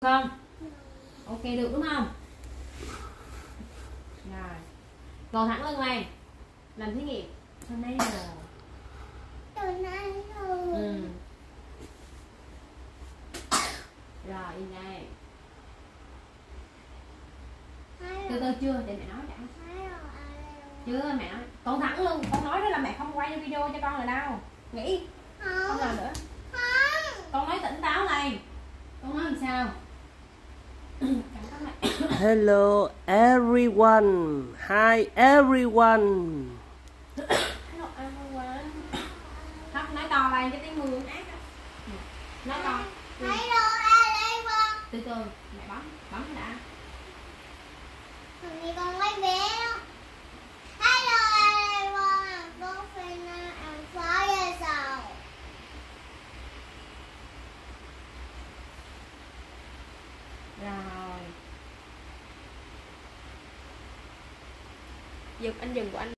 không? Ok được đúng không? Rồi. Ngồi thẳng lưng này làm thí nghiệm. Hôm nay rồi. ừ. rồi in đây. Từ từ chưa? Để mẹ nói đã chưa mẹ nói. Con thẳng lưng con nói đó là mẹ không quay video cho con rồi đâu. Nghĩ không Không. làm nữa Không. con nói tỉnh táo này con nói làm sao Cảm ơn mẹ. Hello everyone. Hi everyone. Hello everyone. Không, nói to lên cái tiếng mưa Nói to. Đây con? Từ từ, mẹ bấm, bấm đã. Nay con lấy bé đó. Hai rồi, ai đây con? Con phải na ăn phá vậy sao? Rồi. Dừng anh dừng của anh.